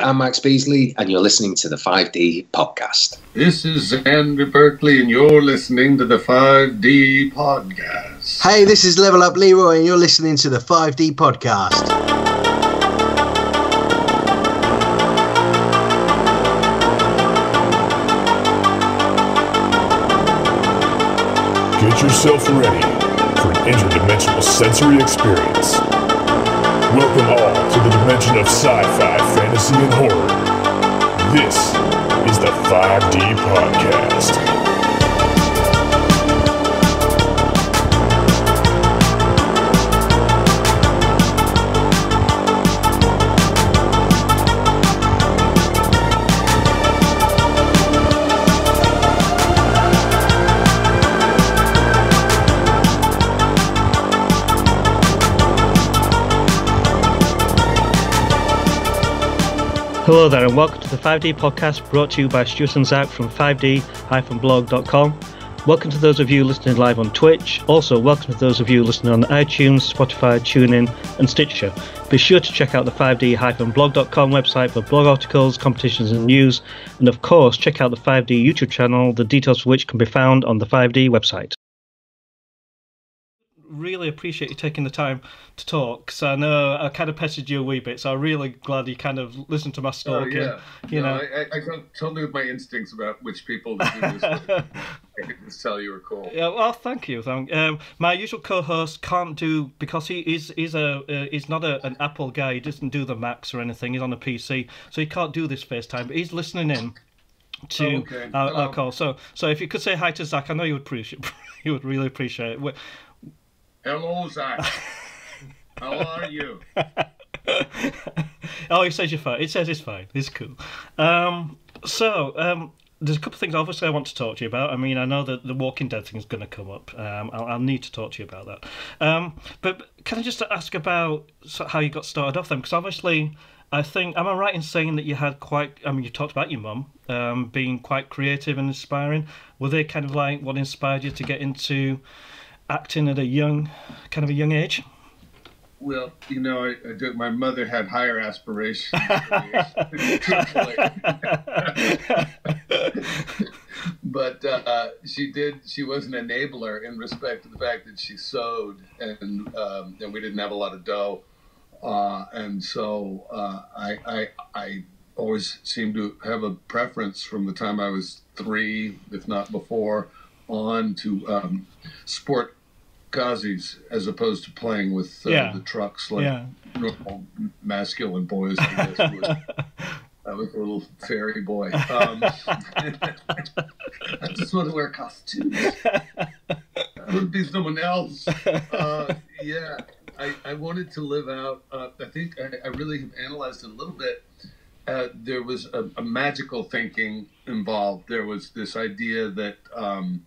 I'm Max Beasley, and you're listening to the 5D podcast. This is Xander Berkeley, and you're listening to the 5D podcast. Hey, this is Level Up Leroy, and you're listening to the 5D podcast. Get yourself ready for an interdimensional sensory experience. Welcome all to the dimension of sci-fi, fantasy, and horror. This is the 5D Podcast. Hello there, and welcome to the 5D podcast brought to you by Stuart and Zach from 5d-blog.com. Welcome to those of you listening live on Twitch. Also, welcome to those of you listening on iTunes, Spotify, TuneIn, and Stitcher. Be sure to check out the 5d-blog.com website for blog articles, competitions, and news. And of course, check out the 5D YouTube channel, the details for which can be found on the 5D website really appreciate you taking the time to talk So I know I kind of pestered you a wee bit, so I'm really glad you kind of listened to my stalking. Oh, yeah. You no, know, I, I got totally with my instincts about which people to do this. I can just tell you were cool. Yeah, well, thank you. Thank, um, my usual co-host can't do because he is is a uh, he's not a, an Apple guy. He doesn't do the Macs or anything. He's on a PC, so he can't do this FaceTime. But he's listening in to Oh, okay. our, our call. So so if you could say hi to Zach, I know you would appreciate you would really appreciate it. Hello, Zach. How are you? oh, he says you're fine. It says it's fine. It's cool. Um, so, um, there's a couple of things obviously I want to talk to you about. I mean, I know that the Walking Dead thing is going to come up. Um, I'll, I'll need to talk to you about that. Um, but can I just ask about how you got started off then? Because obviously, I think, am I right in saying that you had quite, I mean, you talked about your mum um, being quite creative and inspiring. Were they kind of like what inspired you to get into acting at a young, kind of a young age? Well, you know, I, I do, my mother had higher aspirations. but uh, she did. She was an enabler in respect to the fact that she sewed, and um, and we didn't have a lot of dough, uh, and so uh, I, I I always seemed to have a preference from the time I was three, if not before, on to um, sport kazis as opposed to playing with uh, Yeah. the trucks like Yeah. normal masculine boys. I guess would. I was a little fairy boy. Um, I just want to wear costumes. I would be someone else. Uh, yeah, I, I wanted to live out. Uh, I think I, I really have analyzed it a little bit. Uh, there was a, a magical thinking involved. There was this idea that um,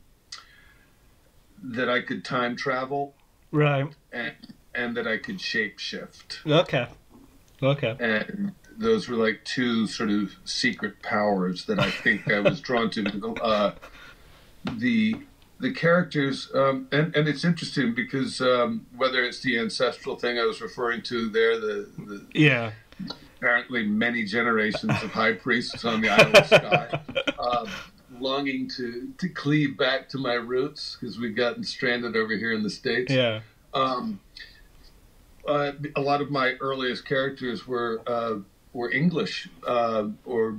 that I could time travel Right. and and that I could shapeshift Okay. Okay. and those were like two sort of secret powers that I think I was drawn to. Uh, the the characters, um, and and it's interesting because um, whether it's the ancestral thing I was referring to there, the, the Yeah. apparently many generations of high priests on the island of Skye, um, longing to to cleave back to my roots because we've gotten stranded over here in the states Yeah. um, uh, a lot of my earliest characters were uh, were English, uh, or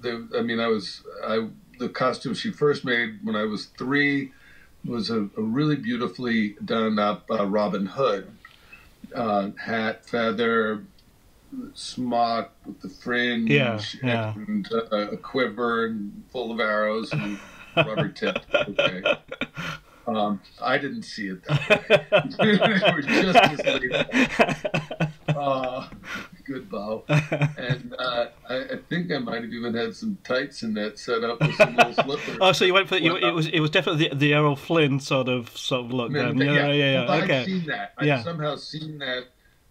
they, I mean, I was I the costume she first made when I was three was a, a really beautifully done up uh, Robin Hood uh, hat, feather, smock with the fringe, Yeah, yeah. and uh, a quiver and full of arrows and rubber tipped. Okay. Um, I didn't see it that way. were just as. Uh, good bow. And uh, I, I think I might have even had some tights in that set up with some little slippers. Oh, so you went for you, it was it was definitely the, the Errol Flynn sort of sort of look. Man, Then. Yeah, yeah, yeah. I've Okay. seen that. I've Yeah. somehow seen that.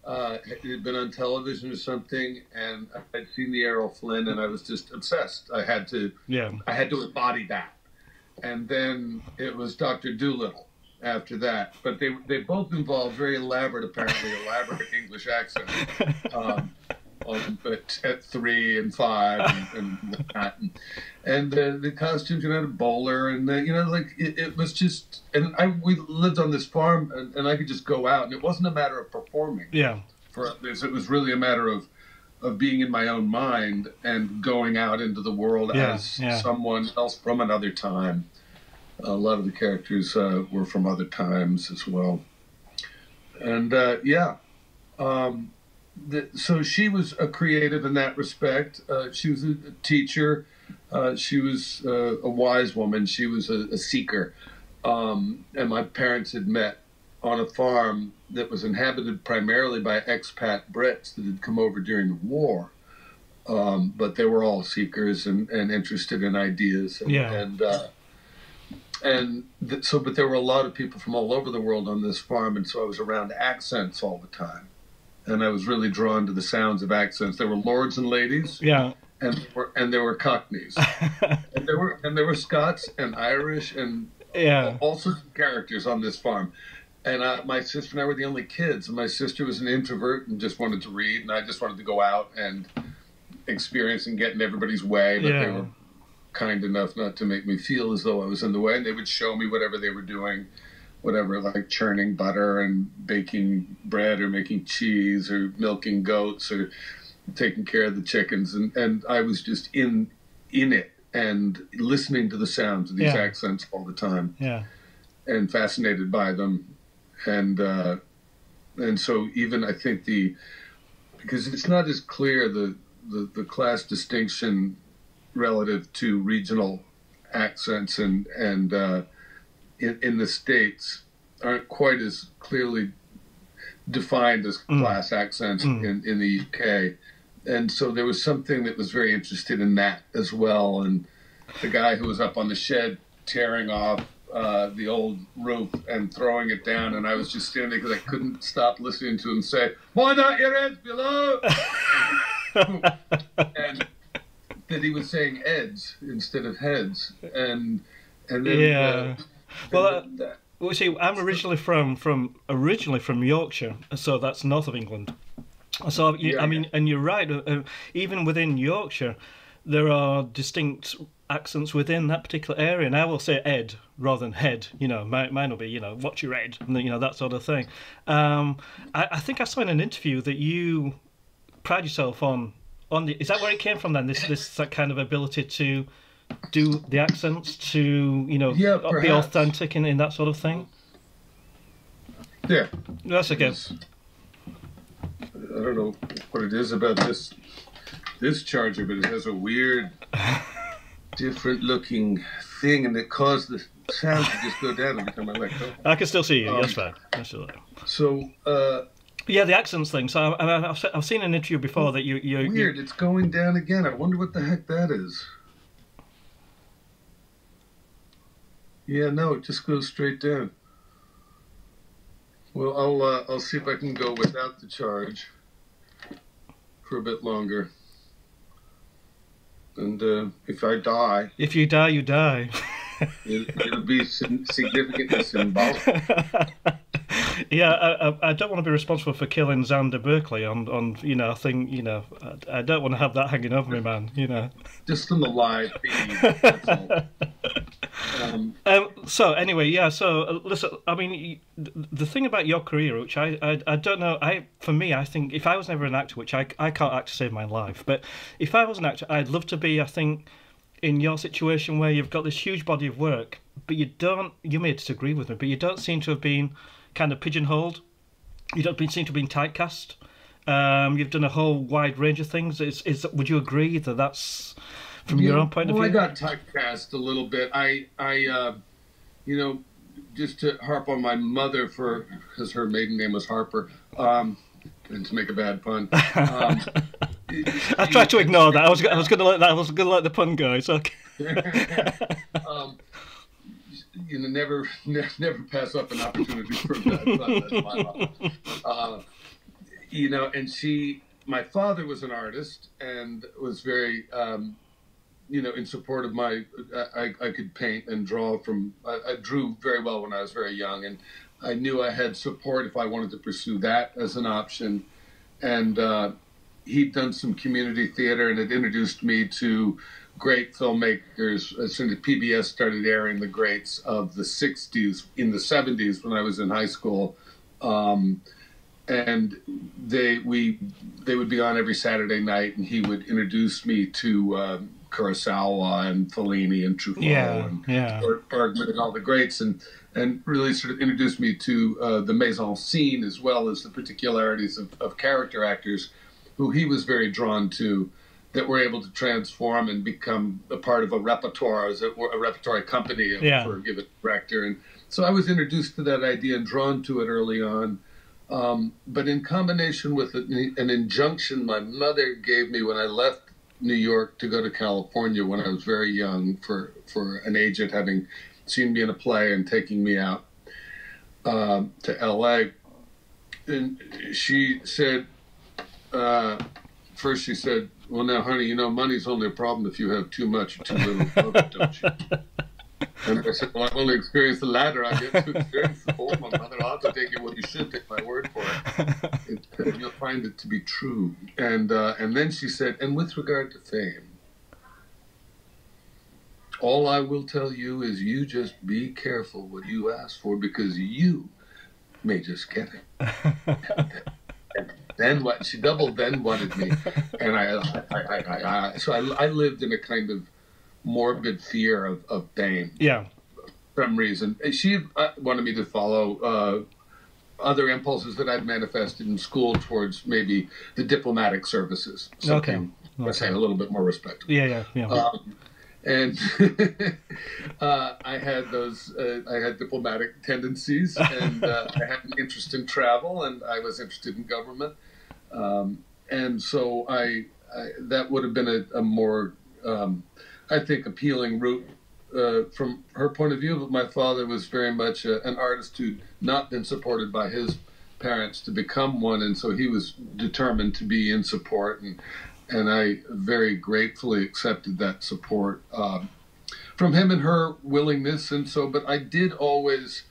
Uh, it had been on television or something, and I'd seen the Errol Flynn, and I was just obsessed. I had to, Yeah. I had to embody that. And then it was Doctor Dolittle after that. But they they both involved very elaborate, apparently elaborate English accents. Um, on, at, at three and five and, and whatnot. And, and uh, the costumes, you know, had a bowler, and uh, you know, like it, it was just. And I we lived on this farm, and, and I could just go out, and it wasn't a matter of performing Yeah. for this. It was really a matter of of being in my own mind and going out into the world Yeah, as yeah. someone else from another time. A lot of the characters uh, were from other times as well, and uh, yeah. Um, the, so she was a creative in that respect. Uh, she was a, teacher. Uh, she was uh, a wise woman. She was a, a seeker. Um, and my parents had met on a farm that was inhabited primarily by expat Brits that had come over during the war. Um, but they were all seekers and, and interested in ideas. And, Yeah. and, uh, and th- so, but there were a lot of people from all over the world on this farm. And so I was around accents all the time. And I was really drawn to the sounds of accents. There were lords and ladies, Yeah. and there were, and there were cockneys, and there were and there were Scots and Irish and Yeah. all sorts of characters on this farm. And uh, my sister and I were the only kids. And my sister was an introvert and just wanted to read, and I just wanted to go out and experience and get in everybody's way. But they were kind enough not to make me feel as though I was in the way. And they would show me whatever they were doing, whatever, like churning butter and baking bread or making cheese or milking goats or taking care of the chickens. And, and I was just in in it and listening to the sounds of these Yeah. accents all the time Yeah. and fascinated by them, and uh, and so even I think the because it's not as clear the the, the class distinction relative to regional accents and and uh, in, in the states aren't quite as clearly defined as Mm. class accents in, in the UK. And so there was something that was very interested in that as well. And the guy who was up on the shed tearing off uh, the old roof and throwing it down, and I was just standing there because I couldn't stop listening to him say, "Why not your heads below?" and that he was saying "heads" instead of "heads," and and then Yeah. uh, Well, uh, Well, see, I'm originally from from originally from Yorkshire, so that's north of England. So you, Yeah, I mean, and you're right. Uh, uh, even within Yorkshire, there are distinct accents within that particular area. And I will say Ed rather than head. You know, mine, mine will be you know watch your head, and you know that sort of thing. Um, I, I think I saw in an interview that you pride yourself on on the. Is that where it came from? Then this this that kind of ability to do the accents to you know Yeah, be authentic in, in that sort of thing. yeah. That's okay. It's- I don't know what it is about this this charger, but it has a weird, different looking thing, and it caused the sound to just go down every time I let go. I can still see you. Um, That's fine. That's all right. So uh, Yeah, the accents thing. So I, I've seen an interview before that you you weird. It's going down again. I wonder what the heck that is. Yeah, no, it just goes straight down. Well, I'll uh, I'll see if I can go without the charge for a bit longer. And uh, if I die, if you die, you die. it, it'll be sig- significantly symbolic. yeah, I, I, I don't want to be responsible for killing Xander Berkeley on, on you know, I think, you know, I, I don't want to have that hanging over me, man, you know. Just on the live feed. Um, Um, so anyway, yeah. So uh, listen, I mean, the thing about your career, which I, I, I don't know, I for me, I think if I was never an actor, which I, I can't act to save my life, but if I was an actor, I'd love to be. I think in your situation where you've got this huge body of work, but you don't. You may disagree with me, but you don't seem to have been kind of pigeonholed. You don't seem to have been typecast. Um, you've done a whole wide range of things. Is is would you agree that that's from your own point of well, view? I got typecast a little bit. I, I, uh, you know, just to harp on my mother for because her maiden name was Harper, um, and to make a bad pun. Um, I tried to ignore that. I was I was gonna let that I was gonna let the pun go. It's okay. um, you know, never, ne- never pass up an opportunity for that. That's my. Uh, you know, and she, my father was an artist and was very, um, you know, in support of my. I, I could paint and draw from. I, I drew very well when I was very young, and I knew I had support if I wanted to pursue that as an option, and. Uh, he'd done some community theater and had introduced me to great filmmakers. As soon as PBS started airing the greats of the '60s, in the '70s when I was in high school. Um, and they we they would be on every Saturday night, and he would introduce me to um, Kurosawa and Fellini and Truffaut Yeah, and yeah. Bergman and all the greats, and and really sort of introduced me to uh, the mise-en-scène as well as the particularities of, of character actors, who he was very drawn to, that were able to transform and become a part of a repertoire, as were, a repertory company Yeah. for a given director, and so I was introduced to that idea and drawn to it early on. Um, but in combination with an injunction my mother gave me when I left New York to go to California when I was very young for, for an agent having seen me in a play and taking me out um, to LA. And she said, uh, first she said, Well, now, honey, you know, money's only a problem if you have too much or too little it, don't you? And I said, Well, I've only experienced the latter. I get to experience the former. Mother, I'll have to take it what you should take my word for it. it you'll find it to be true. And uh, and then she said, and with regard to fame, all I will tell you is you just be careful what you ask for because you may just get it. Then what? She doubled then wanted me, and I, I, I, I, I so I, I lived in a kind of morbid fear of, of fame Yeah. for some reason. She uh, wanted me to follow uh, other impulses that I'd manifested in school towards maybe the diplomatic services. Something, let's say, a little bit more respectable. Yeah, yeah, yeah. Um, and uh, I had those, uh, I had diplomatic tendencies, and uh, I had an interest in travel, and I was interested in government, um, and so I, I, that would have been a, a more, um, I think, appealing route uh, from her point of view. But my father was very much a, an artist who'd not been supported by his parents to become one, and so he was determined to be in support and and I very gratefully accepted that support um, from him and her willingness. And so, but I did always,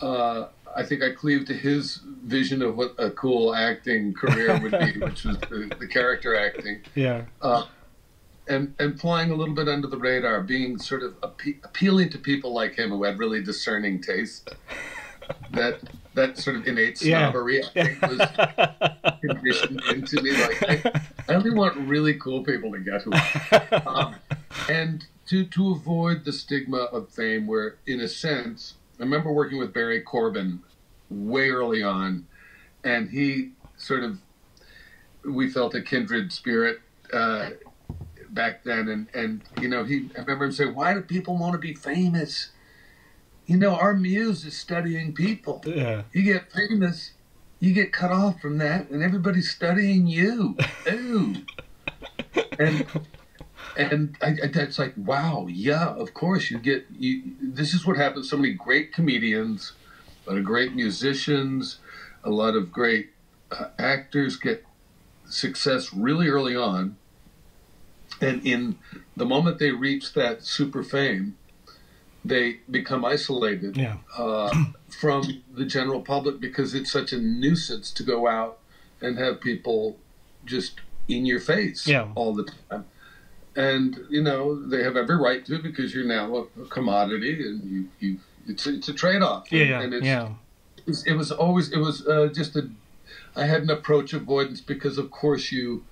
uh, I think I cleaved to his vision of what a cool acting career would be, which was the, the character acting. yeah. Uh, and, and flying a little bit under the radar, being sort of appe- appealing to people like him who had really discerning taste. That that sort of innate Yeah. snobbery, I think, was conditioned into me. Like, I, I only want really cool people to get who. Um, and to to avoid the stigma of fame, where in a sense, I remember working with Barry Corbin way early on, and he sort of we felt a kindred spirit uh, back then, and and you know he I remember him saying, "Why do people want to be famous?" You know, our muse is studying people Yeah. you get famous, you get cut off from that, and everybody's studying you. Ooh. and and I, I, that's like, wow, yeah, of course you get. You, this is what happens. So many great comedians, a lot of great musicians, a lot of great uh, actors get success really early on, and in the moment they reach that super fame, they become isolated Yeah. uh, from the general public because it's such a nuisance to go out and have people just in your face Yeah. all the time. And you know they have every right to because you're now a, commodity, and you, you it's it's a trade off. Yeah, yeah, and it's, yeah. it was, it was always it was uh, just a I had an approach avoidance because of course you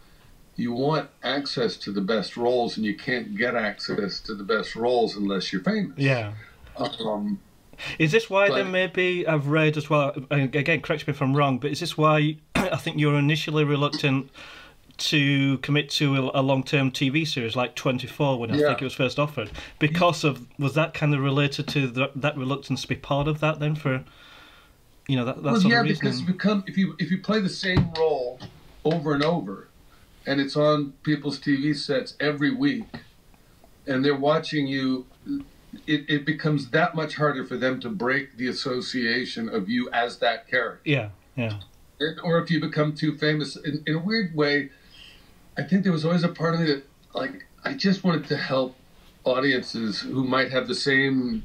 you want access to the best roles and you can't get access to the best roles unless you're famous. Yeah. Um, Is this why But- then maybe I've read as well? Again, correct me if I'm wrong, but is this why I think you were initially reluctant to commit to a, long-term TV series like 24 when I Yeah. think it was first offered? Because of was that kind of related to the, that reluctance to be part of that then for you know that that well, yeah, of because become if you if you play the same role over and over, and it's on people's TV sets every week, and they're watching you, it, it becomes that much harder for them to break the association of you as that character. Yeah, yeah, or if you become too famous in, in a weird way i think there was always a part of me that like i just wanted to help audiences who might have the same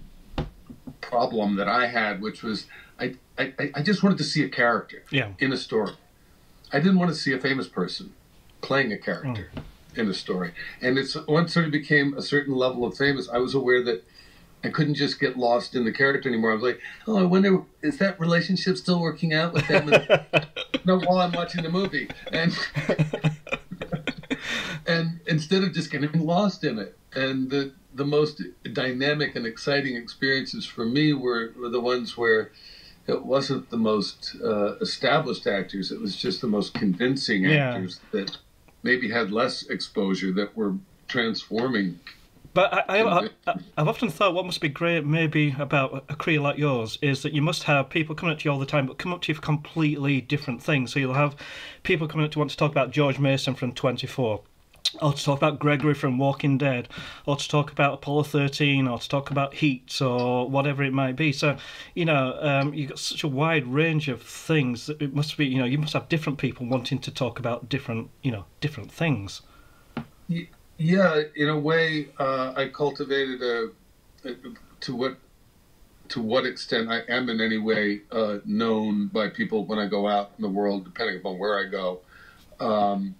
problem that i had which was i i, I just wanted to see a character yeah, in a story. I didn't want to see a famous person playing a character in a story. And it's once sort of became a certain level of famous, I was aware that I couldn't just get lost in the character anymore. I was like, oh, I wonder, is that relationship still working out with them? No, while I'm watching the movie. And and instead of just getting lost in it, and the the most dynamic and exciting experiences for me were, were the ones where it wasn't the most uh, established actors; it was just the most convincing Yeah. actors that maybe had less exposure that were transforming. But I, I, I've often thought what must be great, maybe about a career like yours, is that you must have people coming up to you all the time, but come up to you for completely different things. So you'll have people coming up to want to talk about George Mason from 24, or to talk about Gregory from Walking Dead, or to talk about Apollo 13, or to talk about Heat, or whatever it might be. So, you know, um, you've got such a wide range of things that it must be, you know, you must have different people wanting to talk about different, you know, different things. Yeah, in a way, uh, I cultivated a, a to what to what extent I am in any way uh, known by people when I go out in the world, depending upon where I go. Um,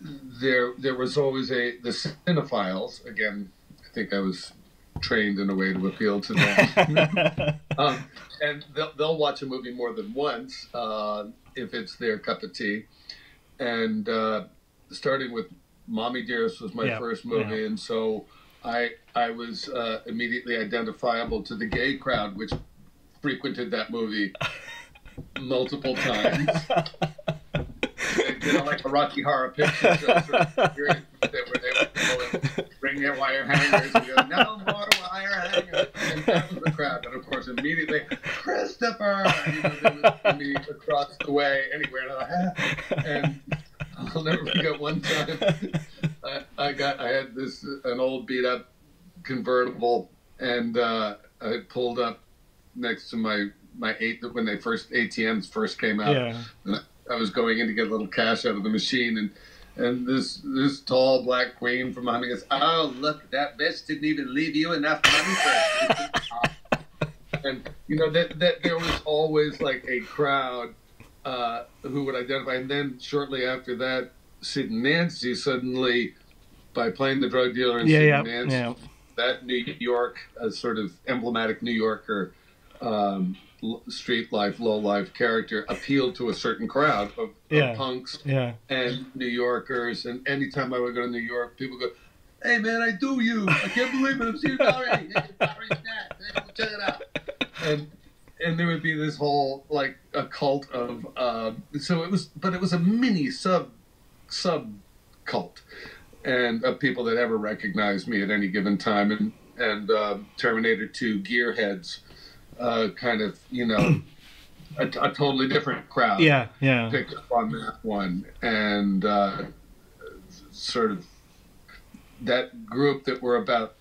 there, there was always a the cinephiles. Again, I think I was trained in a way to appeal to them. um, and they'll, they'll watch a movie more than once uh, if it's their cup of tea. And uh, starting with Mommy Dearest was my Yeah, first movie, yeah. and so I I was uh, immediately identifiable to the gay crowd, which frequented that movie multiple times. you know, like a Rocky Horror Picture Show sort of experience where they would go and bring their wire hangers and go, no more wire hangers. And that was the crowd. And of course, immediately, Christopher! You know, they would me across the way anywhere. And, like, "Ah." and I'll never forget one time I, I got, I had this, an old beat up convertible and uh, I pulled up next to my, my eight, when they first, ATMs first came out. Yeah. I- was going in to get a little cash out of the machine, and and this this tall black queen from behind me goes, "Oh, look, that bitch didn't even leave you enough money for it." and you know that that there was always like a crowd uh, who would identify, and then shortly after that, Sid and Nancy suddenly, by playing the drug dealer and Yeah, Sid yeah, Nancy, yeah. that New York, a sort of emblematic New Yorker, um, street life, low life character appealed to a certain crowd of, of punks Yeah. and New Yorkers. And anytime I would go to New York, people go, "Hey man, I do you! I can't believe it! I'm seeing Barry! Hey, Barry's that! Hey, check it out!" And and there would be this whole like a cult of uh, so it was, but it was a mini sub sub cult and of people that ever recognized me at any given time and and uh, Terminator 2 gearheads uh, kind of you know a, a totally different crowd Yeah. Yeah. picked up on that one and uh, sort of that group that were about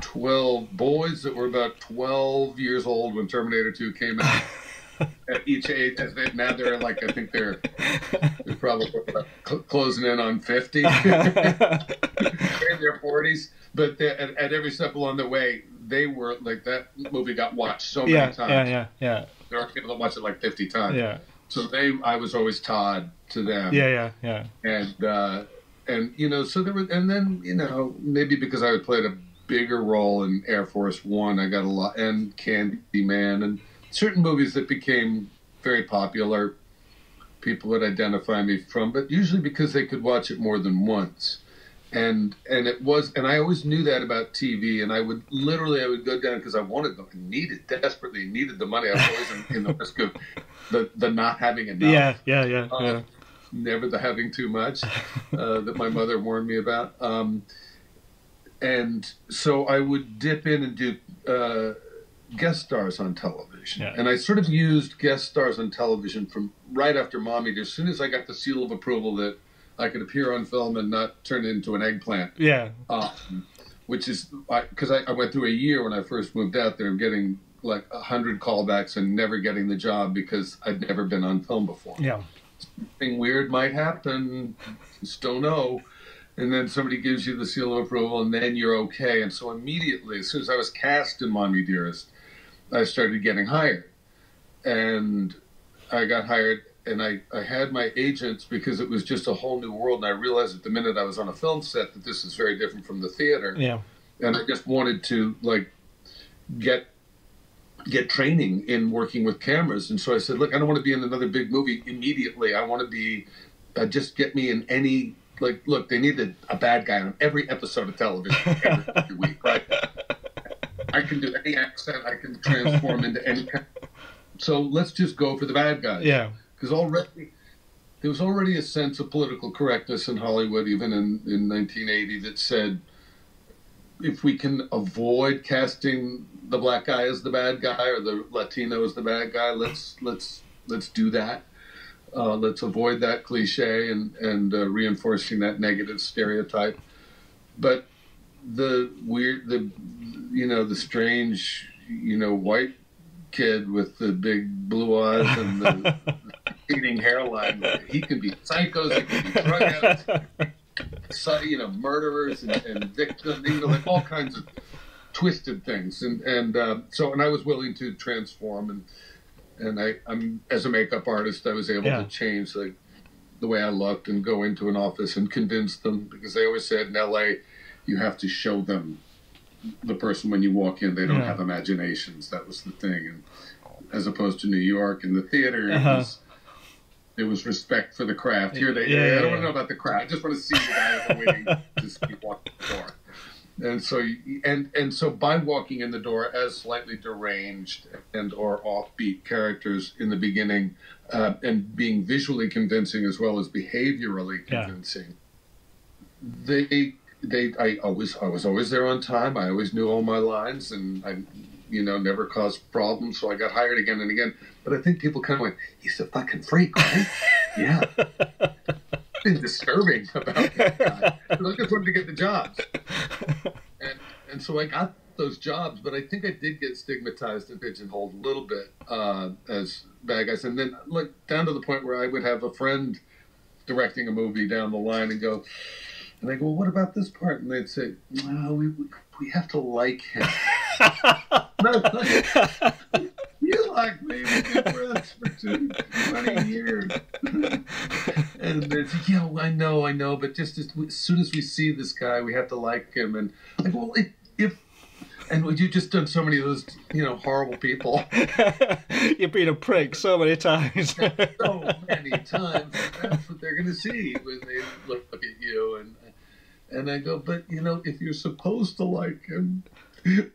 12 boys that were about 12 years old when Terminator 2 came out. At each age, as they, now they're like, I think they're, they're probably cl- closing in on 50. they're in their 40s. But they, at, at every step along the way, they were like, that movie got watched so many Yeah. times. Yeah. Yeah. Yeah. There are people that watch it like 50 times. Yeah. So they, I was always Todd to them. Yeah. Yeah. Yeah. And uh, and you know, so there was, and then you know, maybe because I played a bigger role in Air Force One, I got a lot, and Candyman, and certain movies that became very popular. People would identify me from, but usually because they could watch it more than once. And and it was, and I always knew that about TV. And I would literally, I would go down because I wanted, I needed desperately needed the money. I was always in, in the risk of the the not having enough Yeah. Yeah. Yeah. Uh, Yeah. never the having too much uh, that my mother warned me about. Um, and so I would dip in and do uh, guest stars on television. Yeah. And I sort of used guest stars on television from right after Mommy. As soon as I got the seal of approval that I could appear on film and not turn into an eggplant, Yeah. um, which is because I, I, went through a year when I first moved out there getting like a hundred callbacks and never getting the job because I'd never been on film before Yeah. something weird might happen. Just don't know. And then somebody gives you the seal of approval, and then you're okay. And so immediately, as soon as I was cast in Mommy Dearest, I started getting hired. And I got hired and I, I had my agents because it was just a whole new world. And I realized at the minute I was on a film set that this is very different from the theater. Yeah. And I just wanted to like get get training in working with cameras. And so I said, look, I don't want to be in another big movie immediately. I want to be uh, just get me in any like look. They needed a bad guy on every episode of television every, every week, right? I can do any accent. I can transform into any. kind So let's just go for the bad guy. Yeah. Because already there was already a sense of political correctness in Hollywood, even in, in 1980, that said if we can avoid casting the black guy as the bad guy or the Latino as the bad guy, let's let's let's do that. Uh, let's avoid that cliche and and uh, reinforcing that negative stereotype. But the weird, the you know, the strange, you know, white kid with the big blue eyes and the eating hairline. He could be psychos, he could be drug addicts, so, you know, murderers and, and victims, you know, like all kinds of twisted things. And and uh, so, and I was willing to transform, and and I, I'm as a makeup artist, I was able Yeah. to change like the way I looked and go into an office and convince them because they always said in L.A. you have to show them the person when you walk in. They don't Yeah. have imaginations. That was the thing, and as opposed to New York and the theater, Uh-huh. it was there was respect for the craft. Here, they, Yeah, I don't want to know about the craft. I just want to see the guy waiting to see walk the door. And so, and and so, by walking in the door as slightly deranged and or offbeat characters in the beginning, uh, and being visually convincing as well as behaviorally Yeah. convincing, they they I always I was always there on time. I always knew all my lines, and I, you know, never caused problems. So I got hired again and again. But I think people kind of went, "He's a fucking freak, right?" yeah. Nothing disturbing about that guy. I just wanted to get the jobs, and and so I got those jobs. But I think I did get stigmatized and pigeonholed a little bit uh, as bad guys, and then like down to the point where I would have a friend directing a movie down the line and go. And I go, well, what about this part? And they'd say, well, we, we have to like him. Like, you like me. We've been friends for two, 20 years. and yeah, I know, I know. But just as, as soon as we see this guy, we have to like him. And go, well, if, if and would you just done so many of those, you know, horrible people You've been a prick so many times. so many times. That's what they're going to see when they look at you. And and I go, but you know, if you're supposed to like him,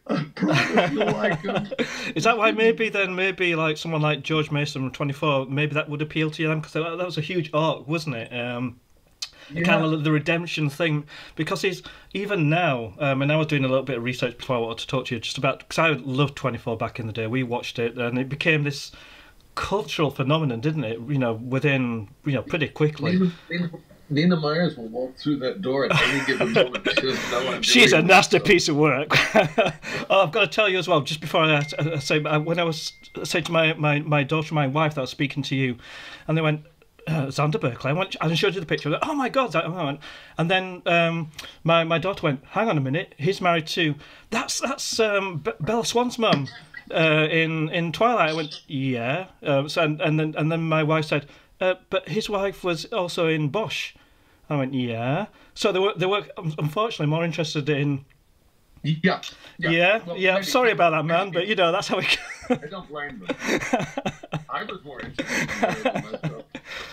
I promise you'll like him. Is that why maybe then maybe like someone like George Mason from Twenty Four maybe that would appeal to them because that, that was a huge arc, wasn't it? Um, kind of the redemption thing. Because he's even now um, and I was doing a little bit of research before I wanted to talk to you just about because I loved 24 back in the day. We watched it and it became this cultural phenomenon didn't it? You know within you know pretty quickly Nina, Myers will walk through that door at any given moment. She doesn't know I'm She's a nasty so- piece of work. oh, I've got to tell you as well, just before I, I say, uh, when I was saying to my, my, my daughter, my wife, that I was speaking to you, and they went, uh, Xander Berkeley. I went, I showed you the picture. Went, oh my God! And then um, my my daughter went, hang on a minute, he's married to that's that's um, B- Bella Swan's mum uh, in in Twilight. I went, yeah. Um, so and, and then and then my wife said, uh, but his wife was also in Bosch. I went, yeah. So they were they were unfortunately more interested in Yeah. yeah, Well, yeah. maybe- Sorry about that, man, maybe- but you know that's how it. I don't blame them. I was more interested in myself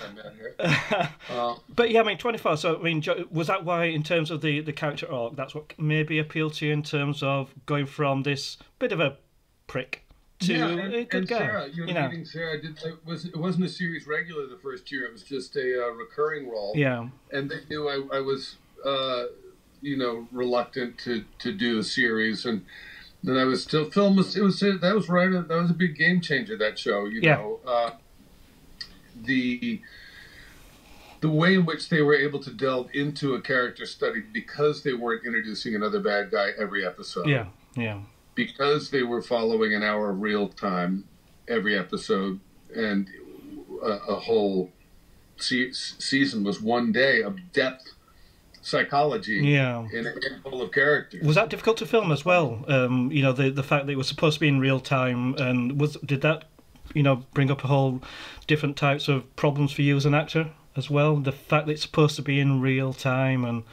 I met her. Uh, but yeah, I mean, twenty four. So I mean, was that why, in terms of the the character arc, that's what maybe appealed to you in terms of going from this bit of a prick to yeah, a and, good and guy? Sarah, you you know, know, meeting Sarah did, it was it wasn't a series regular the first year. It was just a uh, recurring role. yeah, and they knew I, I was, uh, you know, reluctant to, to do a series, and then I was still film was it was that was right that was a big game changer that show. You Yeah. know, uh, the the way in which they were able to delve into a character study because they weren't introducing another bad guy every episode yeah, yeah, because they were following an hour of real time every episode and a, a whole se- season was one day of depth psychology yeah. in a handful of characters. Was that difficult to film as well? Um, you know, the the fact that it was supposed to be in real time, and was did that you know bring up a whole different types of problems for you as an actor as well? The fact that it's supposed to be in real time and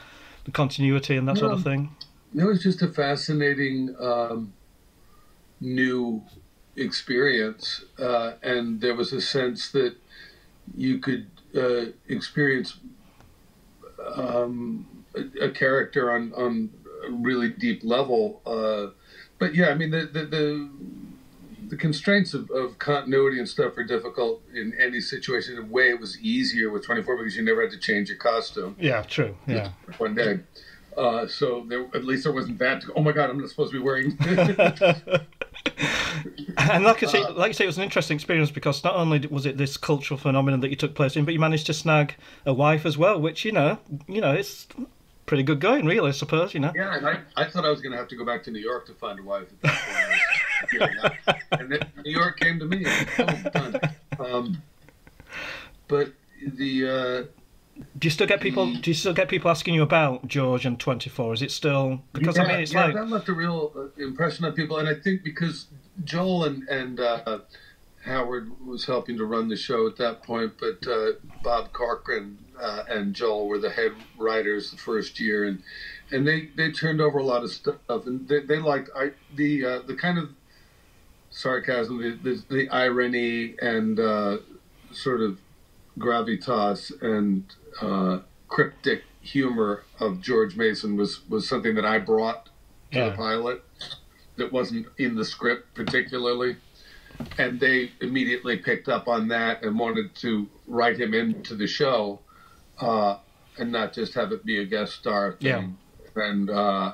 the continuity and that sort of thing. It was just a fascinating um, new experience, uh, and there was a sense that you could uh, experience um, a, a character on on a really deep level. Uh, but yeah, I mean the the. the the constraints of, of continuity and stuff are difficult in any situation. In a way, it was easier with 24 because you never had to change your costume Yeah, true. Yeah. one day. Uh, so there, at least there wasn't that. To, oh my God, I'm not supposed to be wearing. And like I say, Uh, like I say, it was an interesting experience because not only was it this cultural phenomenon that you took place in, but you managed to snag a wife as well, which you know, you know, it's pretty good going, really. I suppose you know. yeah, and I, I thought I was going to have to go back to New York to find a wife at that point. I was feeling that. and then New York came to me. And, oh, done. Um, but the uh, Do you still get people? Do you still get people asking you about George and Twenty Four? Is it still because I mean it's yeah, like that left a real uh, impression on people, and I think because Joel and and uh, Howard was helping to run the show at that point, but uh, Bob Cochran uh, and Joel were the head writers the first year, and and they they turned over a lot of stuff, and they, they liked I the uh, the kind of sarcasm, the the, the irony, and uh, sort of gravitas and uh, cryptic humor of George Mason was was something that I brought to Yeah. the pilot that wasn't in the script particularly, and they immediately picked up on that and wanted to write him into the show, uh, and not just have it be a guest star thing. And uh,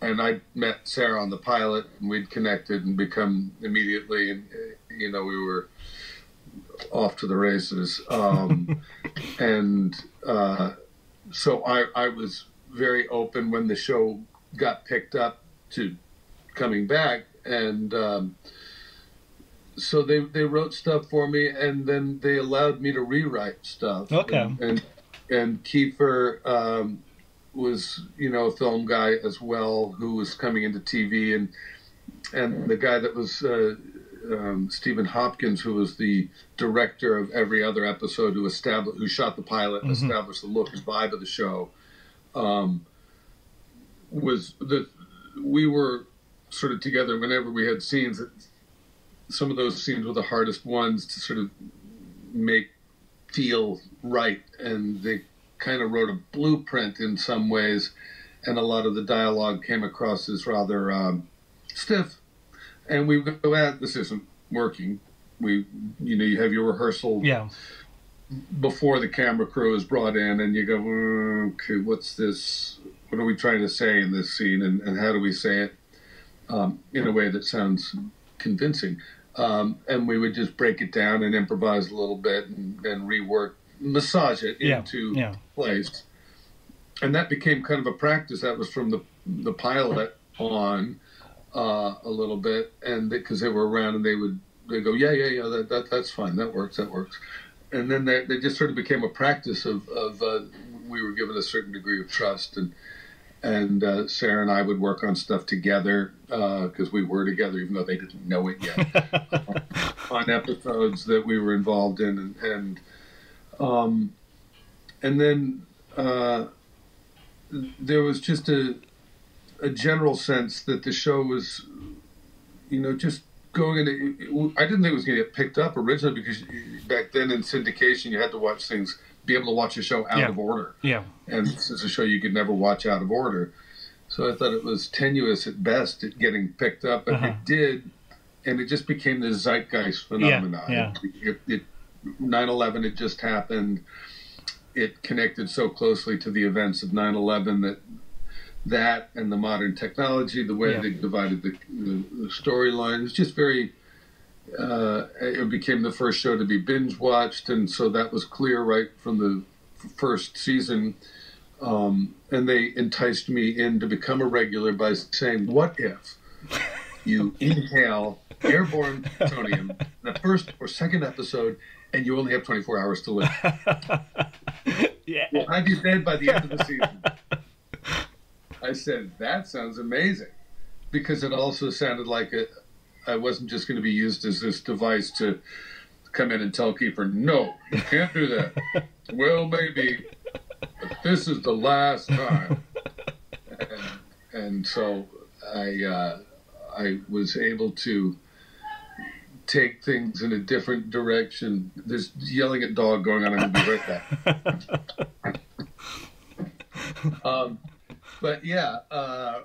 and I met Sarah on the pilot, and we'd connected and become immediately, and you know we were off to the races. Um, and uh, so I, I was very open when the show got picked up to coming back. And um, so they, they wrote stuff for me, and then they allowed me to rewrite stuff. Okay. And, and, and Kiefer um, was, you know, a film guy as well who was coming into TV. And, and the guy that was uh, um, Stephen Hopkins, who was the director of every other episode, who established, who shot the pilot and Mhm. established the look and vibe of the show, um, was that we were sort of together whenever we had scenes. That some of those scenes were the hardest ones to sort of make feel right, and they kind of wrote a blueprint in some ways, and a lot of the dialogue came across as rather um, stiff and we go at this isn't working we you know you have your rehearsal yeah, before the camera crew is brought in and you go "Mm, okay what's this what are we trying to say in this scene and, and how do we say it um, in a way that sounds convincing um, and we would just break it down and improvise a little bit and, and rework massage it yeah, into yeah. place. And that became kind of a practice. That was from the the pilot on uh, a little bit, and because they, were around and they would they go, yeah, yeah, yeah, that, that that's fine, that works, that works. And then they, they just sort of became a practice of of uh, we were given a certain degree of trust, and and uh, Sarah and I would work on stuff together because we were together, even though they didn't know it yet on episodes that we were involved in, and and, um, and then uh, there was just a a general sense that the show was, you know, just going into. I didn't think it was going to get picked up originally because back then in syndication you had to watch things, be able to watch a show out Yeah. of order yeah. and this is a show you could never watch out of order. So I thought it was tenuous at best at getting picked up, but Uh-huh. it did, and it just became the zeitgeist phenomenon. yeah. It, it, 9/11 had just happened. It connected so closely to the events of 9/11 that that and the modern technology, the way Yeah. they divided the, the, the storyline, was just very. Uh, it became the first show to be binge watched, and so that was clear right from the first season. Um, and they enticed me in to become a regular by saying, "What if you inhale airborne plutonium in the first or second episode, and you only have 24 hours to live? yeah. Will I be dead by the end of the season?" I said, "That sounds amazing," because it also sounded like a I wasn't just going to be used as this device to come in and tell Kiefer, no, you can't do that. well, maybe, but this is the last time. And, and so I uh, I was able to take things in a different direction. There's yelling at dog going on. I'm going to be right back. um, but yeah, uh,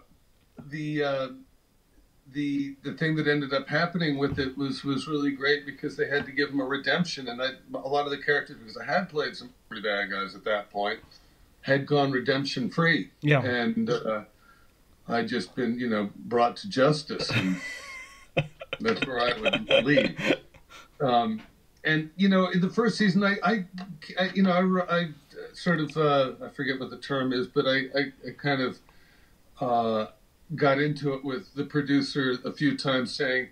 the uh, the the thing that ended up happening with it was was really great because they had to give him a redemption, and I, a lot of the characters because I had played some pretty bad guys at that point had gone redemption free. Yeah. and uh, I'd just been you know brought to justice, and that's where I would lead. Um, and you know, in the first season, I, I, I you know, I, I sort of uh, I forget what the term is, but I, I, I kind of uh, got into it with the producer a few times, saying,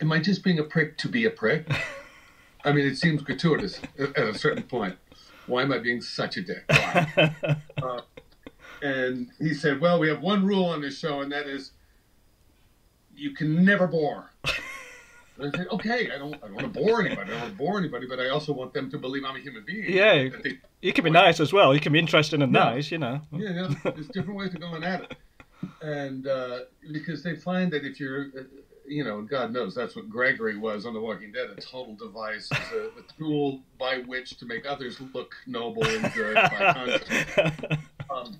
"Am I just being a prick to be a prick?" I mean, it seems gratuitous at a certain point. Why am I being such a dick? Uh, and he said, "Well, we have one rule on this show, and that is you can never bore." And I said, "Okay, I don't, I don't want to bore anybody. I don't want to bore anybody, but I also want them to believe I'm a human being." Yeah. They- You can be nice as well. You can be interesting and Yeah. nice, you know. yeah, yeah, there's different ways of going at it, and uh, because they find that if you're, uh, you know, God knows that's what Gregory was on The Walking Dead, a total device, is a, a tool by which to make others look noble and good by contrast. Um,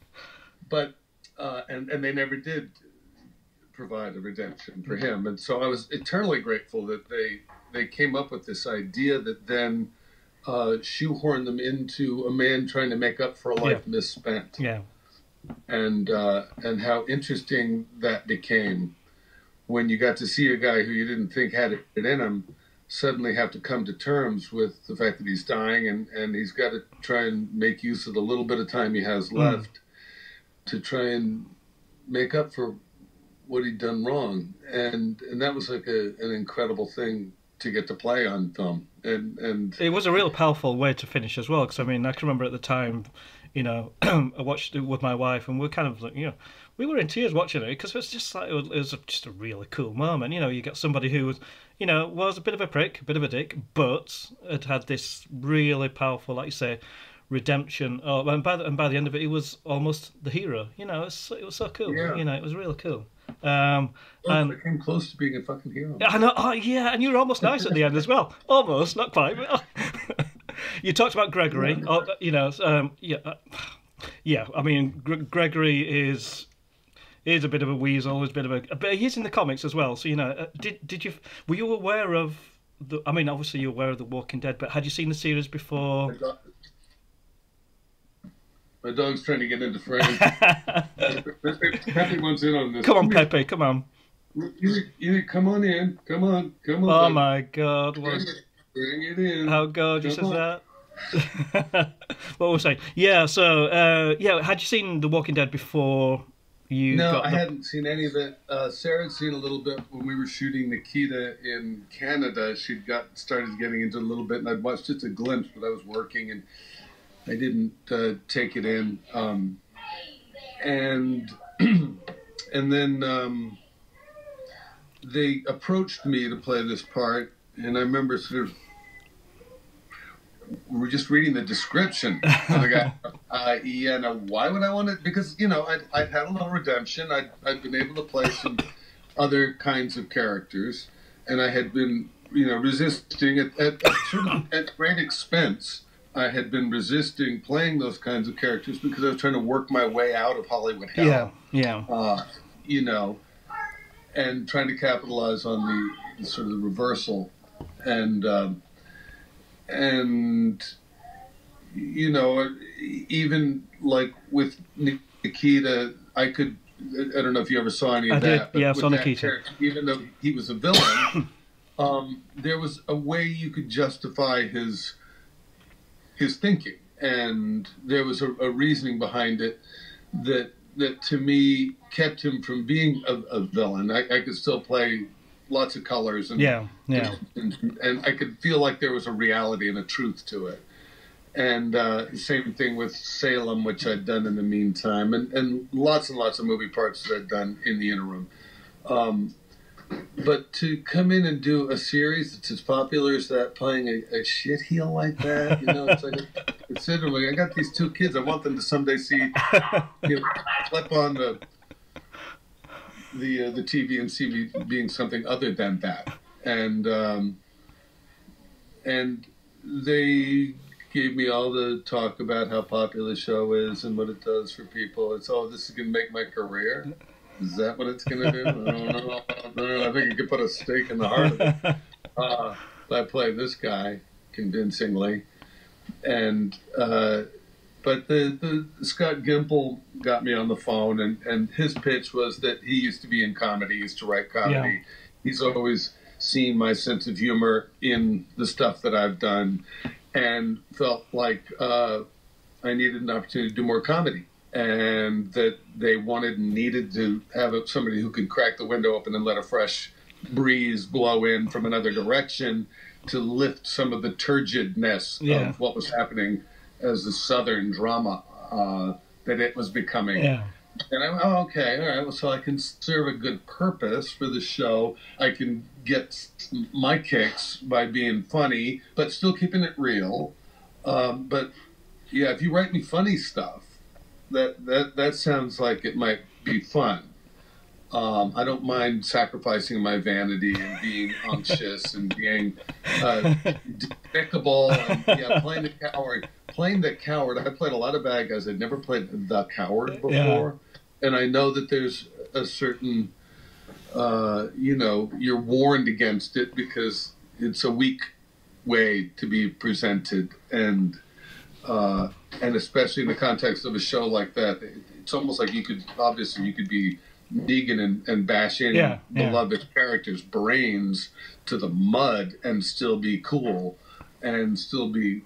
but uh, and and they never did provide a redemption for him, and so I was eternally grateful that they they came up with this idea that then uh, shoehorned them into a man trying to make up for a life misspent. Yeah. and uh, and how interesting that became when you got to see a guy who you didn't think had it in him suddenly have to come to terms with the fact that he's dying and, and he's got to try and make use of the little bit of time he has left to try and make up for what he'd done wrong and and that was like a, an incredible thing to get to play on film and and It was a real powerful way to finish as well, because I mean, I can remember at the time, you know, I watched it with my wife, and we are kind of like, you know, we were in tears watching it because it was just like it was, it was just a really cool moment. You know, you got somebody who was, you know, was a bit of a prick, a bit of a dick, but had had this really powerful, like you say, redemption. Oh, and by the, and by the end of it, he was almost the hero. You know, it was, it was so cool. Yeah. You know, it was really cool. Um, and I came close to being a fucking hero I know. Oh, yeah, and you were almost nice at the end as well. Almost, not quite. But you talked about Gregory. Oh, you know, um, yeah, uh, yeah. I mean, Gre- Gregory is is a bit of a weasel. Is a bit of a, but he's in the comics as well. So you know, uh, did did you were you aware of the? I mean, obviously you're aware of the Walking Dead, but had you seen the series before? My dog- My dog's trying to get into frame. Pepe wants in on this. Come on, Pepe, come on. You, you, come on in. Come on. Come on. Oh baby. my God, what, Bring it, in. how gorgeous Come is on. that? what was I saying? Yeah, so uh, yeah, had you seen The Walking Dead before you no, I the... hadn't seen any of it. Uh, Sarah had seen a little bit when we were shooting Nikita in Canada. She'd got started getting into a little bit, and I'd watched just a glimpse, but I was working and I didn't uh, take it in. Um, and and then um, they approached me to play this part, and I remember sort of we were just reading the description. And the guy, uh, yeah, no, why would I want it? Because you know, I'd, I'd had a little redemption. I'd, I'd been able to play some other kinds of characters, and I had been, you know, resisting at at, at, at great expense. I had been resisting playing those kinds of characters because I was trying to work my way out of Hollywood hell Yeah, yeah. uh, you know, and trying to capitalize on the, the sort of the reversal, and um, and you know, even like with Nikita, I could. I don't know if you ever saw any of I did, that. but yeah, I saw Nikita. Even though he was a villain, um, there was a way you could justify his his thinking, and there was a, a reasoning behind it that that to me kept him from being a, a villain. I, I could still play lots of colors, and Yeah, yeah. and, and I could feel like there was a reality and a truth to it. And uh, same thing with Salem, which I'd done in the meantime, and, and lots and lots of movie parts that I'd done in the interim. Um, but to come in and do a series that's as popular as that, playing a, a shit heel like that, you know, it's like considering I got these two kids, I want them to someday see, you know, flip on the the uh, the TV and see me being something other than that, and um, and they gave me all the talk about how popular the show is and what it does for people. It's oh, this is gonna make my career. Is that what it's gonna do? I don't know. I, don't know. I think it could put a stake in the heart of it. Uh, I played this guy convincingly, and uh, but the, the Scott Gimple got me on the phone, and and his pitch was that he used to be in comedy, he used to write comedy. Yeah. He's always seen my sense of humor in the stuff that I've done, and felt like uh, I needed an opportunity to do more comedy. And that they wanted and needed to have a, somebody who could crack the window open and let a fresh breeze blow in from another direction to lift some of the turgidness Yeah. of what was happening as the Southern drama uh, that it was becoming. Yeah. And I'm oh, okay, all right. Well, so I can serve a good purpose for the show. I can get my kicks by being funny, but still keeping it real. Um, but yeah, if you write me funny stuff, that that that sounds like it might be fun. Um, I don't mind sacrificing my vanity and being unctuous and being uh, despicable and yeah, playing the coward. Playing the coward. I played a lot of bad guys. I'd never played the coward before, and I know that there's a certain, uh, you know, you're warned against it because it's a weak way to be presented, and uh, and especially in the context of a show like that, it's almost like you could obviously you could be Negan and, and bash in Yeah, yeah. beloved characters' brains to the mud and still be cool and still be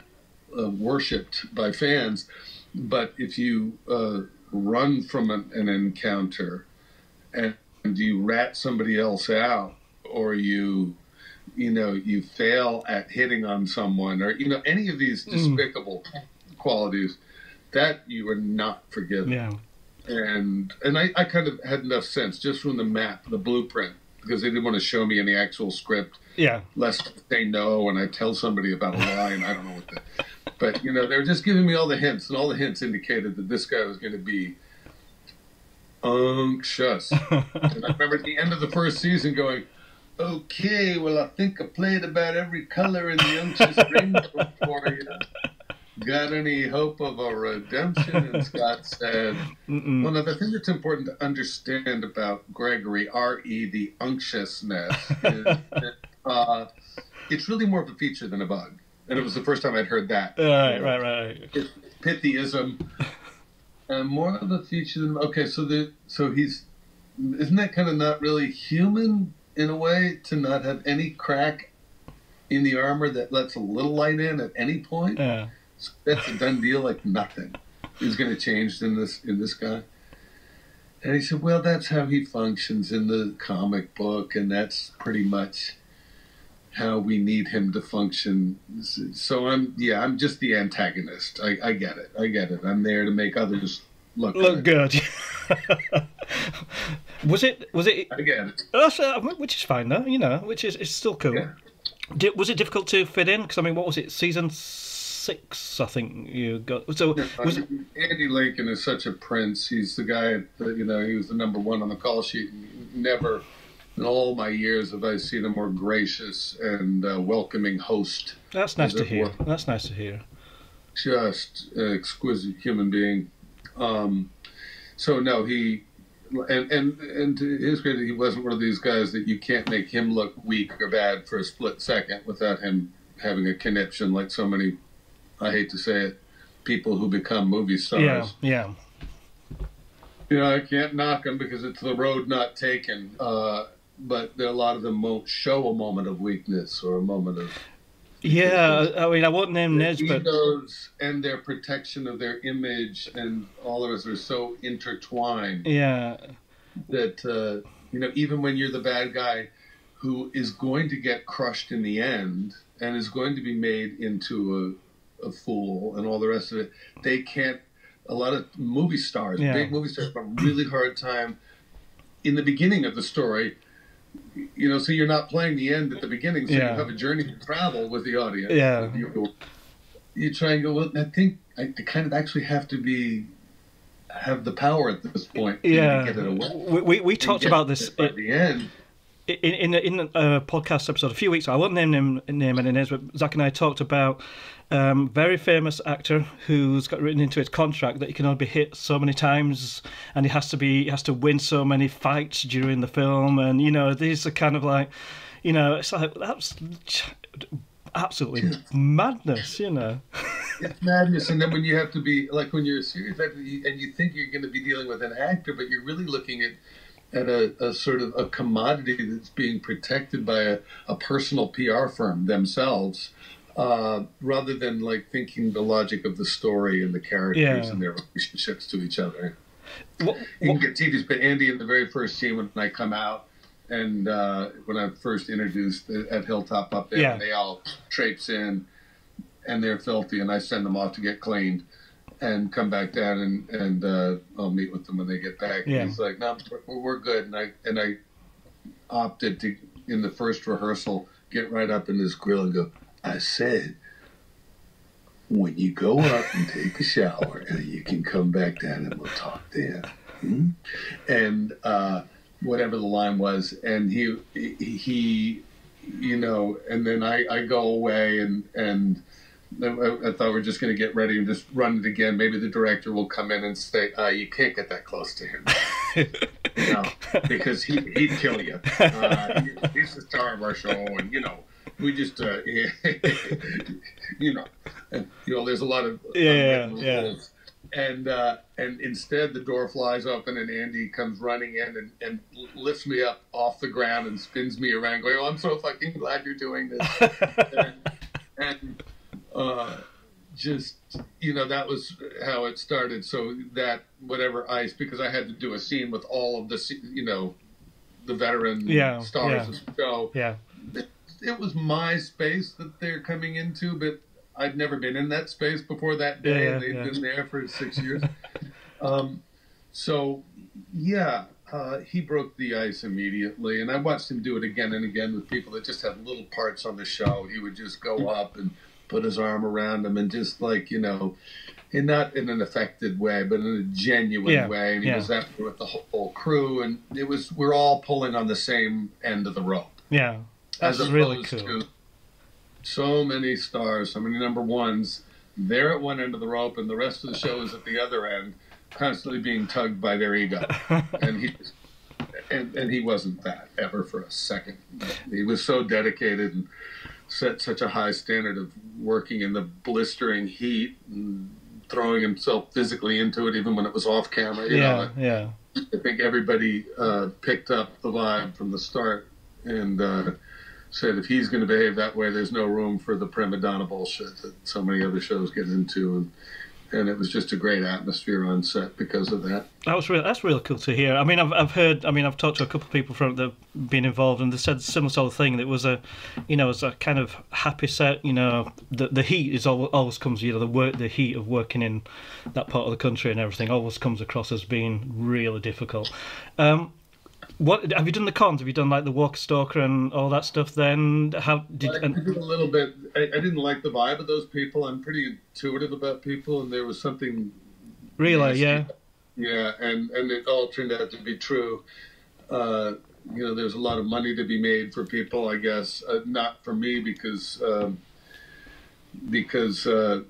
uh, worshipped by fans. But if you uh, run from an, an encounter and, and you rat somebody else out or you you know you fail at hitting on someone or you know any of these mm. despicable qualities that you are not forgiven Yeah. and and I, I kind of had enough sense just from the map the blueprint because they didn't want to show me any actual script Yeah. lest say no and I tell somebody about a line I don't know what the but you know they were just giving me all the hints and all the hints indicated that this guy was going to be unctuous and I remember at the end of the first season going okay well I think I played about every color in the unctuous rainbow for you got any hope of a redemption and Scott said Mm-mm. well, now, the thing that's important to understand about Gregory, R.E., the unctuousness, is that, uh, it's really more of a feature than a bug. And it was the first time I'd heard that. Right, right, right. It's pithyism. And more of a feature than. Okay, so the so he's. Isn't that kind of not really human in a way to not have any crack in the armor that lets a little light in at any point? Yeah. So that's a done deal. Like nothing is going to change in this in this guy. And he said, "Well, that's how he functions in the comic book, and that's pretty much how we need him to function." So I'm, yeah, I'm just the antagonist. I, I get it. I get it. I'm there to make others look, Look good. good. was it? Was it? Again, get uh, which is fine though. You know, which is it's still cool. Yeah. Di- was it difficult to fit in? Because I mean, what was it? Season six, I think you got. So was it? Andy Lincoln is such a prince. He's the guy that you know. He was the number one on the call sheet. Never, in all my years, have I seen a more gracious and uh, welcoming host. That's nice to hear. worth- That's nice to hear. Just an exquisite human being. Um, so no, he. And, and and to his credit, he wasn't one of these guys that you can't make him look weak or bad for a split second without him having a conniption like so many, I hate to say it, people who become movie stars. Yeah, yeah, You know, I can't knock them because it's the road not taken. Uh, but a lot of them won't show a moment of weakness or a moment of yeah. I mean, I won't name names, but egos and their protection of their image and all of us are so intertwined yeah, that uh, you know even when you're the bad guy who is going to get crushed in the end and is going to be made into a, a fool and all the rest of it, they can't. A lot of movie stars, Yeah. big movie stars, have a really hard time in the beginning of the story you know, so you're not playing the end at the beginning, so Yeah. you have a journey to travel with the audience. Yeah. You, you try and go. Well, I think I, I kind of actually have to be have the power at this point. to Yeah, get it away. we, we, we talked about this at the end. in in in a podcast episode a few weeks ago. I won't name him name any names, but Zach and I talked about um, very famous actor who's got written into his contract that he can only be hit so many times, and he has to be he has to win so many fights during the film, and you know these are kind of like, you know, it's like that's absolutely madness, you know. It's madness, and then when you have to be like when you're a serious actor, and you think you're going to be dealing with an actor, but you're really looking at at a, a sort of a commodity that's being protected by a, a personal PR firm themselves, uh, rather than like thinking the logic of the story and the characters Yeah. and their relationships to each other. You can get TV's, but Andy in the very first scene when I come out and uh, when I'm first introduced at Hilltop up there, Yeah. they all traipse in and they're filthy, and I send them off to get cleaned and come back down and and uh, I'll meet with them when they get back. Yeah. And he's like, no, we're, we're good, and I and I opted to in the first rehearsal get right up in his grill and go. I said. When you go up and take a shower, and you can come back down and we'll talk then. Hmm? And uh, whatever the line was, and he he, you know, and then I, I go away and and I, I thought we are just going to get ready and just run it again. Maybe the director will come in and say, uh, "You can't get that close to him." no, because he he'd kill you. Uh, he- he's the star of our show, and you know. We just, uh, you know, and, you know, there's a lot of Yeah, yeah. And uh, and instead, the door flies open, and Andy comes running in and, and lifts me up off the ground and spins me around, going, "Oh, I'm so fucking glad you're doing this." and and uh, just you know that was how it started. So that whatever ice, because I had to do a scene with all of the you know the veteran Yeah, stars yeah. of the show. yeah, It, was my space that they're coming into, but I'd never been in that space before that day, Yeah, and they'd yeah. been there for six years. um, so yeah. Uh, he broke the ice immediately, and I watched him do it again and again with people that just had little parts on the show. He would just go up and put his arm around them and just like you know, and not in an affected way, but in a genuine Yeah, way. And he yeah. was there with the whole, whole crew, and it was we're all pulling on the same end of the rope. yeah. That's as really opposed cool. to so many stars, so many number ones. They're at one end of the rope, and the rest of the show is at the other end, constantly being tugged by their ego. and he and, and he wasn't that ever for a second. He was so dedicated and set such a high standard of working in the blistering heat and throwing himself physically into it, even when it was off camera. You know, Yeah, yeah. I think everybody uh, picked up the vibe from the start and uh, said if he's going to behave that way, there's no room for the prima donna bullshit that so many other shows get into. And, and it was just a great atmosphere on set because of that. That was real. that's really cool to hear. I mean, I've, I've heard, I mean, I've talked to a couple of people from that been involved, and they said similar sort of thing. That was a, you know, it was a kind of happy set. You know, the the heat is always, always comes, you know, the work, the heat of working in that part of the country and everything always comes across as being really difficult. Um, what have you done the cons? Have you done like the Walker Stalker and all that stuff? Then how did? I did a little bit. I, I didn't like the vibe of those people. I'm pretty intuitive about people, and there was something really, yeah, Yeah, and and it all turned out to be true. Uh, you know, there's a lot of money to be made for people, I guess. Uh, not for me because um, because uh,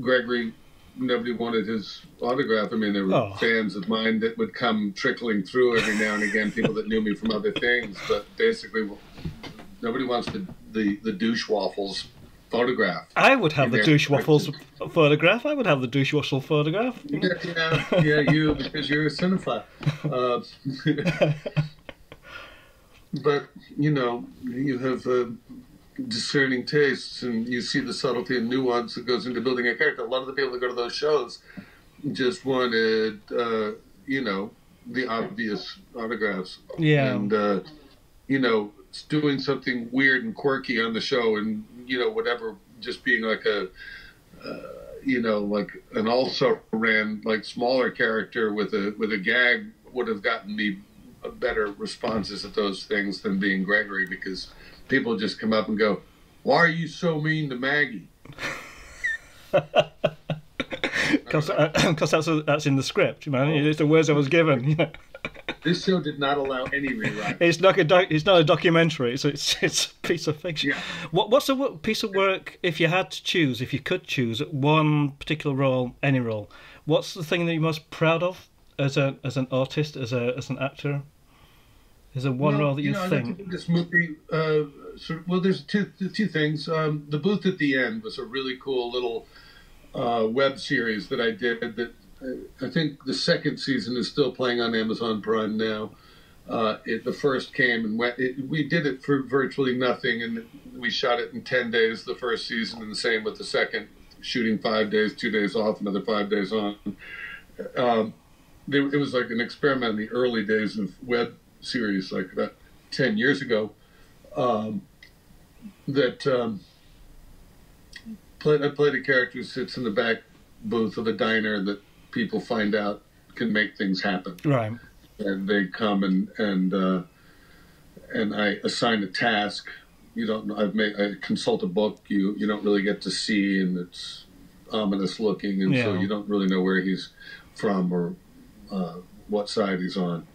Gregory nobody wanted his autograph. I mean, there were Oh. fans of mine that would come trickling through every now and again, people that knew me from other things, but basically nobody wants the the, the douche waffles photograph. I would have the douche waffles photograph. I would have the douche waffle photograph. Yeah, yeah, yeah, you because you're a cinephile. Uh, but you know, you have uh, discerning tastes, and you see the subtlety and nuance that goes into building a character. A lot of the people that go to those shows just wanted, uh, you know, the obvious autographs. Yeah. and uh, you know, doing something weird and quirky on the show, and you know, whatever, just being like a you know, like an also ran like smaller character with a with a gag would have gotten me better responses at those things than being Gregory because people just come up and go, "Why are you so mean to Maggie?" Because uh, that's that's in the script, man. It's the words I was given. You know. This show did not allow any rewrite. It's not a doc, it's not a documentary. It's it's, it's a piece of fiction. Yeah. What what's a piece of work if you had to choose, if you could choose one particular role, any role? What's the thing that you're most proud of as a as an artist, as a as an actor? Is there one Well, role that you, know, I think? think this movie. Uh, sort of, well, there's two two things. Um, the booth at the end was a really cool little uh, web series that I did. That uh, I think the second season is still playing on Amazon Prime now. Uh, it, the first came and went. It, we did it for virtually nothing, and we shot it in ten days the first season, and the same with the second. Shooting five days, two days off, another five days on. Um, it was like an experiment in the early days of web series, like about ten years ago. Um, that um, played, I played a character who sits in the back booth of a diner that people find out can make things happen Right. and they come and and uh, and I assign a task. You don't. know I've made. I consult a book. You you don't really get to see, and it's ominous looking, and so you don't really know where he's from or uh, what side he's on.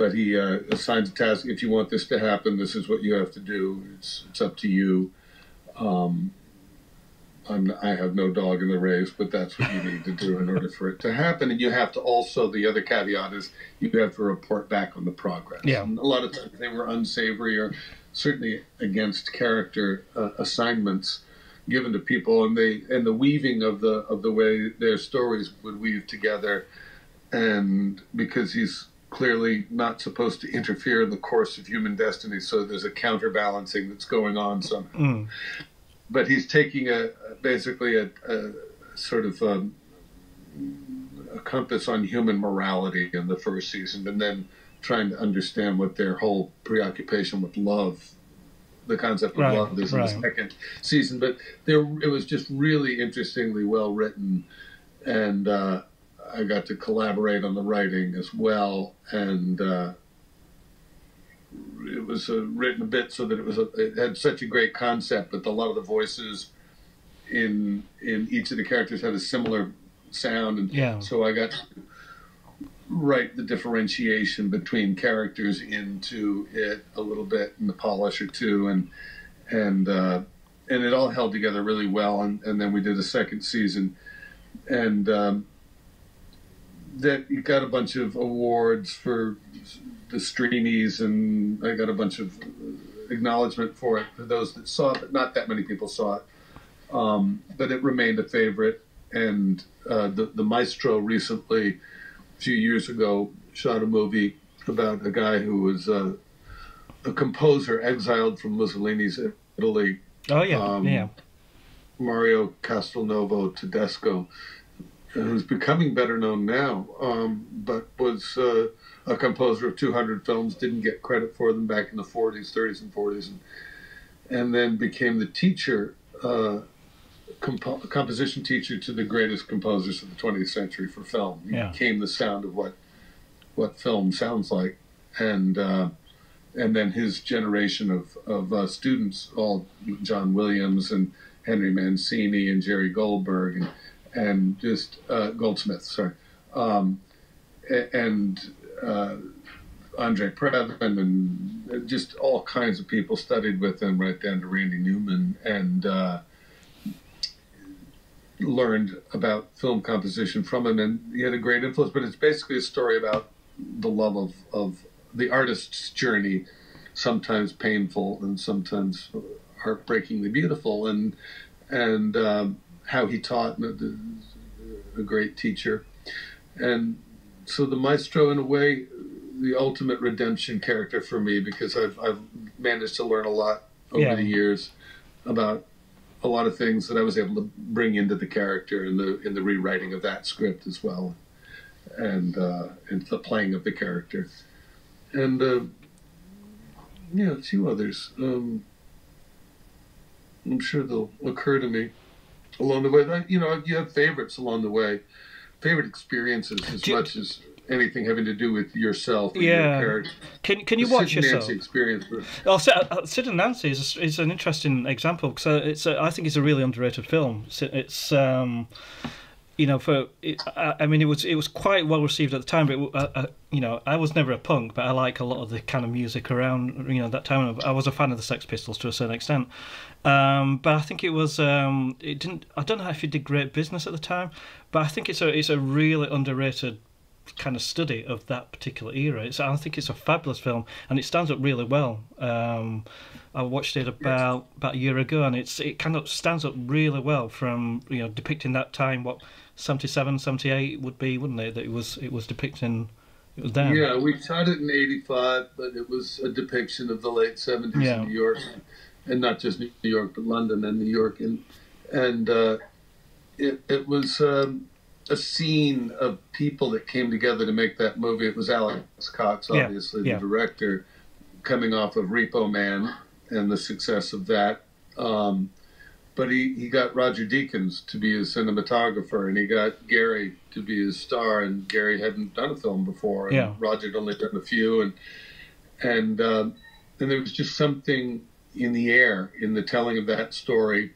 But he uh, assigns a task. If you want this to happen, this is what you have to do. It's it's up to you. Um, I'm, I have no dog in the race, but that's what you need to do in order for it to happen. And you have to also, the other caveat is you have to report back on the progress. Yeah. And a lot of times they were unsavory or certainly against character uh, assignments given to people, and they and the weaving of the of the way their stories would weave together, and because he's clearly not supposed to interfere in the course of human destiny, so there's a counterbalancing that's going on somehow Mm. but he's taking a basically a, a sort of um, a compass on human morality in the first season, and then trying to understand what their whole preoccupation with love, the concept of Right, love, is in the second season. But there, it was just really interestingly well written, and uh, I got to collaborate on the writing as well, and. Uh, it was uh, written a bit so that it was a, it had such a great concept, but a lot of the voices in in each of the characters had a similar sound, and Yeah. so I got to write the differentiation between characters into it a little bit and the polish or two, and and uh, and it all held together really well, and, and then we did a second season, and um, that you got a bunch of awards for the Streamys, and I got a bunch of acknowledgement for it for those that saw it, but not that many people saw it. Um, but it remained a favorite, and uh, the the maestro recently, a few years ago, shot a movie about a guy who was uh, a composer exiled from Mussolini's Italy, Oh yeah. Um, yeah. Mario Castelnuovo Tedesco, who's becoming better known now, um, but was uh, a composer of 200 films, didn't get credit for them back in the 40s, 30s, and 40s, and, and then became the teacher, uh, compo- composition teacher to the greatest composers of the 20th century for film. He Yeah. became the sound of what what film sounds like, and uh, and then his generation of of uh, students, all John Williams and Henry Mancini and Jerry Goldberg and and just uh, Goldsmith, sorry, um, and uh, Andre Previn and just all kinds of people studied with him, right down to Randy Newman, and uh, learned about film composition from him. And he had a great influence. But it's basically a story about the love of, of the artist's journey, sometimes painful and sometimes heartbreakingly beautiful, and and um, how he taught, a, a great teacher, and so the maestro, in a way, the ultimate redemption character for me because I've I've managed to learn a lot over Yeah. the years about a lot of things that I was able to bring into the character in the in the rewriting of that script as well, and uh, and the playing of the character, and uh, yeah, a few others. Um, I'm sure they'll occur to me along the way. You know, you have favorites along the way, favorite experiences as Do much as anything having to do with yourself. Or Yeah. Your character. Can can you The watch Sid yourself? Nancy experience. Oh, Sid, uh, Sid and Nancy is, is an interesting example because it's a, I think it's a really underrated film. It's, it's um, you know for I, I mean it was it was quite well received at the time, but uh, uh, you know I was never a punk, but I like a lot of the kind of music around you know that time. I was a fan of the Sex Pistols to a certain extent, um, but I think it was um, it didn't. I don't know if it did great business at the time, but I think it's a it's a really underrated kind of study of that particular era. It's, I think it's a fabulous film, and it stands up really well. Um, I watched it about about a year ago, and it's it kind of stands up really well from you know depicting that time, what 77, 78 would be, wouldn't it? That it was it was depicting. It was then. Yeah, we shot it in '85, but it was a depiction of the late '70s Yeah. in New York, and not just New York, but London and New York, and and uh, it it was um, a scene of people that came together to make that movie. It was Alex Cox, Yeah, obviously yeah. the director, coming off of Repo Man and the success of that. Um, but he, he got Roger Deakins to be his cinematographer, and he got Gary to be his star. And Gary hadn't done a film before, and Yeah. Roger had only done a few, and and um, and there was just something in the air in the telling of that story.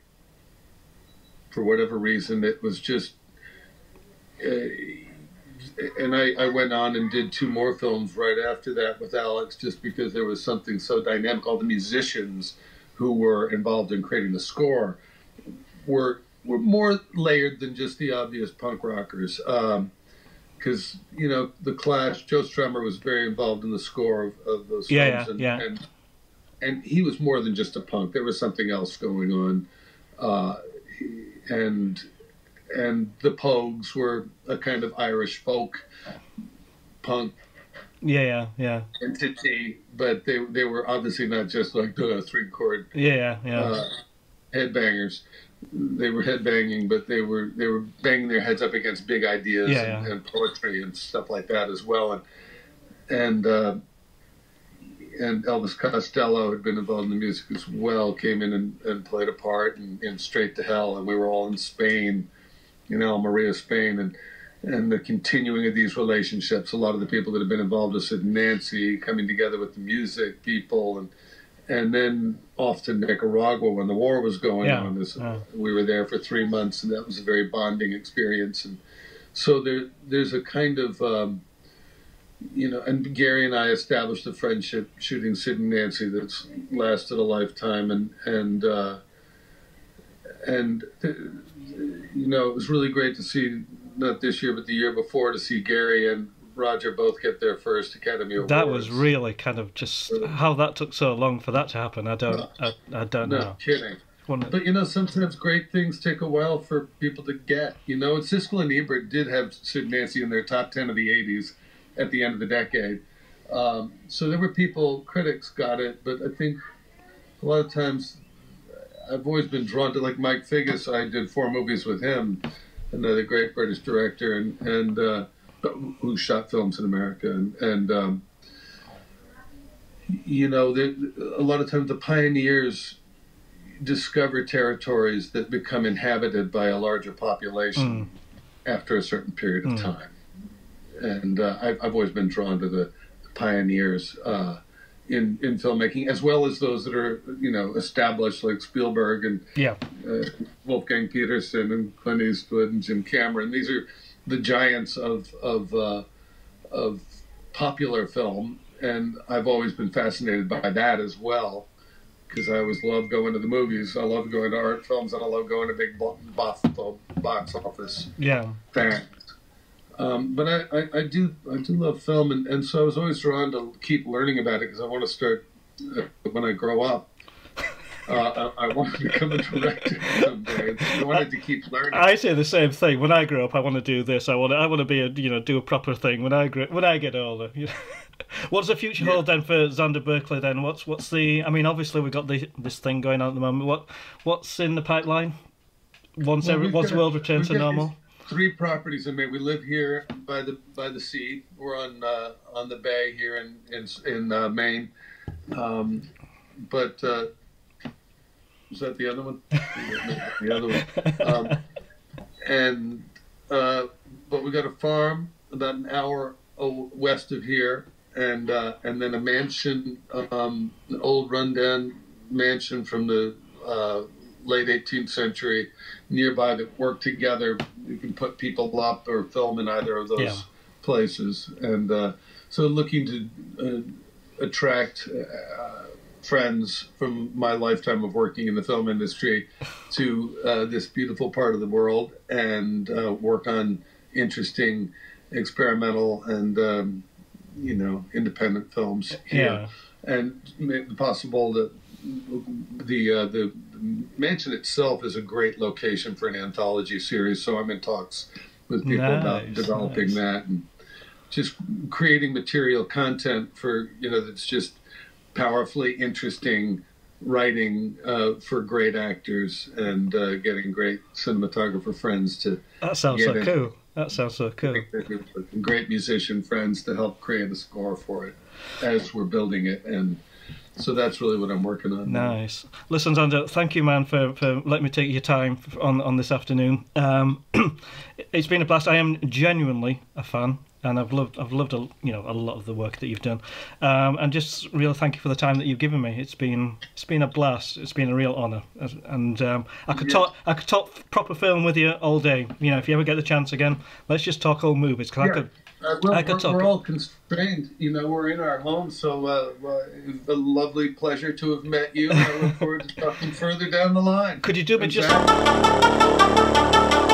For whatever reason, it was just. Uh, and I, I went on and did two more films right after that with Alex, just because there was something so dynamic. All the musicians who were involved in creating the score were were more layered than just the obvious punk rockers. Because you know the Clash, Joe Strummer was very involved in the score of, of those Yeah, films, yeah, and, yeah. and and he was more than just a punk. There was something else going on, uh, and and the Pogues were a kind of Irish folk punk yeah, yeah, yeah, entity, but they they were obviously not just like the three chord yeah, yeah. uh, headbangers. They were headbanging, but they were they were banging their heads up against big ideas Yeah, and, yeah. and poetry and stuff like that as well. And and uh, and Elvis Costello had been involved in the music as well. Came in and, and played a part in, in Straight to Hell, and we were all in Spain, in Almería Spain, and and the continuing of these relationships. A lot of the people that have been involved with Sid and Nancy coming together with the music people and and then off to Nicaragua when the war was going Yeah, on. This, yeah. We were there for three months, and that was a very bonding experience. And so there, there's a kind of, um, you know, and Gary and I established a friendship shooting Sid and Nancy that's lasted a lifetime, and and uh, and uh, you know, it was really great to see not this year but the year before to see Gary and Roger both get their first Academy Awards. that was really kind of just how that took so long for that to happen. I don't, I, I don't no know. kidding. But you know, sometimes great things take a while for people to get. You know, and Siskel and Ebert did have Sid Nancy in their top ten of the '80s at the end of the decade. Um, so there were people, critics got it, but I think a lot of times I've always been drawn to like Mike Figgis. I did four movies with him, another great British director, and and uh, who shot films in America, and and um, you know, there, a lot of times the pioneers discover territories that become inhabited by a larger population after a certain period of Mm. time. And uh, I've, I've always been drawn to the pioneers uh, in in filmmaking, as well as those that are you know established, like Spielberg and Yeah, uh, Wolfgang Petersen and Clint Eastwood and Jim Cameron. These are the giants of of uh, of popular film, and I've always been fascinated by that as well. Because I always love going to the movies. I love going to art films, and I love going to big box, box office yeah, things. Um, but I, I, I do I do love film, and, and so I was always drawn to keep learning about it because I want to start uh, when I grow up. Uh, I, I want to become a director someday. I wanted to keep learning. I say the same thing. When I grow up, I want to do this. I want to, I want to be a, you know, do a proper thing. When I grow, when I get older, you know. What's the future hold then for Xander Berkeley? Then what's what's the? I mean, obviously we've got the, this thing going on at the moment. What what's in the pipeline? Once Well, every, once got- the world returns to normal. Three properties in Maine. We live here by the by the sea. We're on uh, on the bay here in in, in uh, Maine. Um, but uh, was that the other one? the other one. Um, and uh, but we got a farm about an hour west of here, and uh, and then a mansion, um, an old rundown mansion from the uh, late 18th century nearby that work together. You can put people up or film in either of those Yeah. places, and uh, so looking to uh, attract. Uh, friends from my lifetime of working in the film industry to uh, this beautiful part of the world and uh, work on interesting experimental and um, you know independent films here and make it possible that the uh, the mansion itself is a great location for an anthology series so i'm in talks with people about developing nice. that and just creating material content for you know that's just powerfully interesting writing uh, for great actors and uh, getting great cinematographer friends to That sounds so it- cool. That sounds so cool. great musician friends to help create a score for it as we're building it and so that's really what I'm working on. Nice. Listen, Xander, thank you, man, for, for letting me take your time on on this afternoon. Um, it's been a blast. I am genuinely a fan, and I've loved I've loved a, you know a lot of the work that you've done, um, and just real thank you for the time that you've given me. It's been it's been a blast. It's been a real honour, and um, I could Yeah. talk I could talk proper film with you all day. You know, if you ever get the chance again, let's just talk old movies because I Yeah. could. Uh, well, I could we're, talk- we're all constrained. You know, we're in our home, so uh, well, it's a lovely pleasure to have met you. I look forward to talking further down the line. Could you do me just? Exactly.